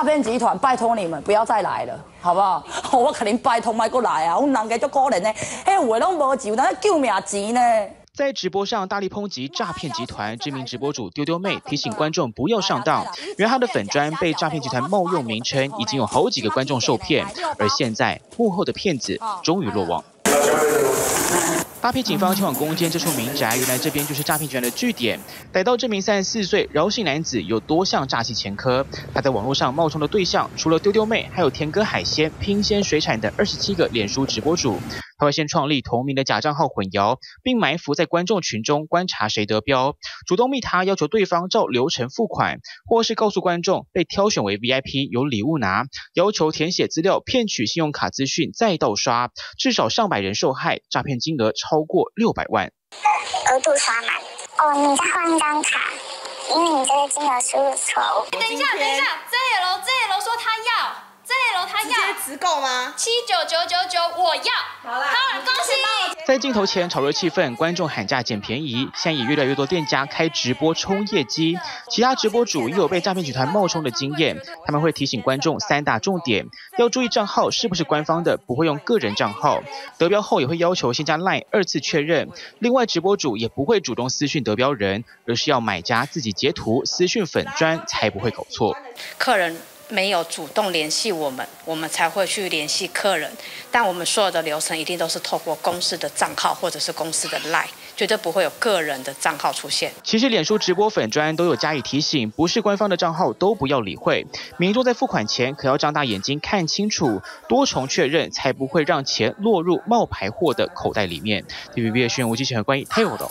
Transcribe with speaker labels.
Speaker 1: 诈骗集团，拜托你们不要再来了，好不好？我肯定拜托麦过来啊！我人家足可怜呢，哎，有的拢无钱，那救命钱呢？
Speaker 2: 在直播上大力抨击诈骗集团，知名直播主丢丢妹提醒观众不要上当。原来她的粉砖被诈骗集团冒用名称，已经有好几个观众受骗，而现在幕后的骗子终于落网。大批警方前往攻坚这处民宅，原来这边就是诈骗集团的据点。逮到这名三十四岁饶姓男子有多项诈欺前科，他在网络上冒充的对象除了丢丢妹，还有田哥海鲜、拼鲜水产等二十七个脸书直播主。他会先创立同名的假账号混淆，并埋伏在观众群中观察谁得标，主动密他要求对方照流程付款，或是告诉观众被挑选为 VIP 有礼物拿，要求填写资料骗取信用卡资讯再盗刷，至少上百人受害，诈骗金额超过六百万。
Speaker 3: 额度刷满哦，你再换一张卡，因为你这个金额输入错误。
Speaker 4: 等一下，等一下，Z 楼 Z 楼说他要。
Speaker 5: 直接直购吗？
Speaker 4: 七九九九九，我要。好了，恭喜！
Speaker 2: 在镜头前炒热气氛，观众喊价捡便宜。现在也越来越多店家开直播冲业绩。其他直播主也有被诈骗集团冒充的经验，他们会提醒观众三大重点：要注意账号是不是官方的，不会用个人账号；得标后也会要求先加 LINE 二次确认。另外，直播主也不会主动私讯得标人，而是要买家自己截图私讯粉砖，才不会搞错。
Speaker 6: 客人。没有主动联系我们，我们才会去联系客人。但我们所有的流程一定都是透过公司的账号或者是公司的 Line，绝对不会有个人的账号出现。
Speaker 2: 其实脸书直播粉砖都有加以提醒，不是官方的账号都不要理会。民众在付款前可要张大眼睛看清楚，多重确认，才不会让钱落入冒牌货的口袋里面。TVB 新闻吴继成关于太有的。